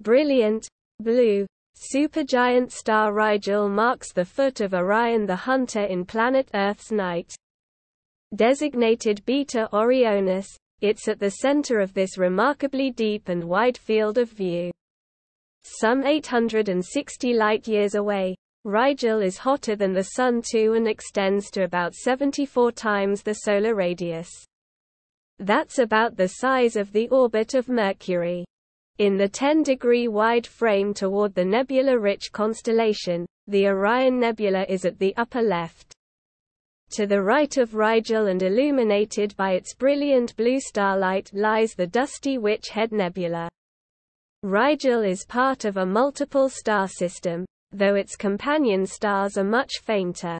brilliant, blue, supergiant star Rigel marks the foot of Orion the Hunter in planet Earth's night. Designated Beta Orionis, it's at the center of this remarkably deep and wide field of view. Some 860 light-years away, Rigel is hotter than the Sun too and extends to about 74 times the solar radius. That's about the size of the orbit of Mercury. In the 10-degree wide frame toward the nebula-rich constellation, the Orion Nebula is at the upper left. To the right of Rigel and illuminated by its brilliant blue starlight lies the dusty Witch Head Nebula. Rigel is part of a multiple star system, though its companion stars are much fainter.